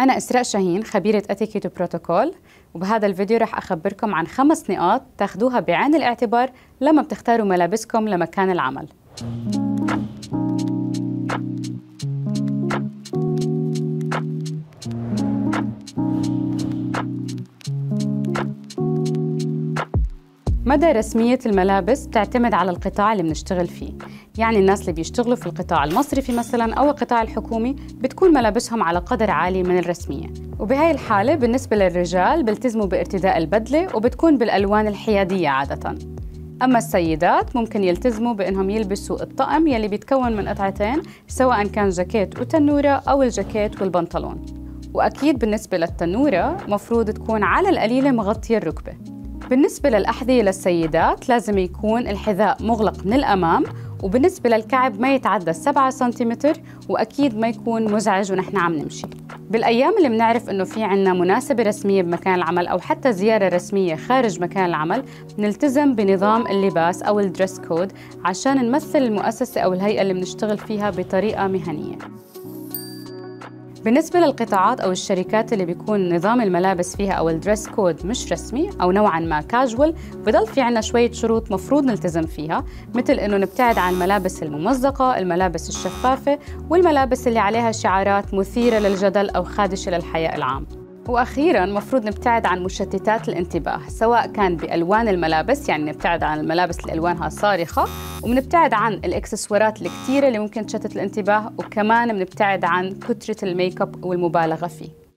أنا إسراء شاهين خبيرة أتيكيت وبروتوكول وبهذا الفيديو رح أخبركم عن خمس نقاط تاخدوها بعين الاعتبار لما بتختاروا ملابسكم لمكان العمل. مدى رسمية الملابس تعتمد على القطاع اللي بنشتغل فيه. يعني الناس اللي بيشتغلوا في القطاع المصرفي مثلا أو القطاع الحكومي بتكون ملابسهم على قدر عالي من الرسمية. وبهاي الحالة بالنسبة للرجال بيلتزموا بارتداء البدلة وبتكون بالألوان الحيادية عادة. أما السيدات ممكن يلتزموا بأنهم يلبسوا الطقم يلي بيتكون من قطعتين سواء كان جاكيت وتنورة أو الجاكيت والبنطلون. وأكيد بالنسبة للتنورة مفروض تكون على القليلة مغطية الركبة. بالنسبة للأحذية للسيدات لازم يكون الحذاء مغلق من الأمام وبالنسبة للكعب ما يتعدى 7 سنتيمتر وأكيد ما يكون مزعج ونحن عم نمشي. بالأيام اللي بنعرف إنه في عنا مناسبة رسمية بمكان العمل أو حتى زيارة رسمية خارج مكان العمل نلتزم بنظام اللباس أو ال dress code عشان نمثل المؤسسة أو الهيئة اللي بنشتغل فيها بطريقة مهنية. بالنسبة للقطاعات أو الشركات اللي بيكون نظام الملابس فيها أو ال dress code مش رسمي أو نوعا ما كاجوال بضل في عنا شوية شروط مفروض نلتزم فيها مثل إنه نبتعد عن الملابس الممزقة الملابس الشفافة والملابس اللي عليها شعارات مثيرة للجدل أو خادشة للحياء العام وأخيرا مفروض نبتعد عن مشتتات الانتباه سواء كان بألوان الملابس يعني نبتعد عن الملابس اللي الوانها صارخة وبنبتعد عن الإكسسوارات الكثيره اللي ممكن تشتت الانتباه وكمان بنبتعد عن كثره الميك أب والمبالغة فيه.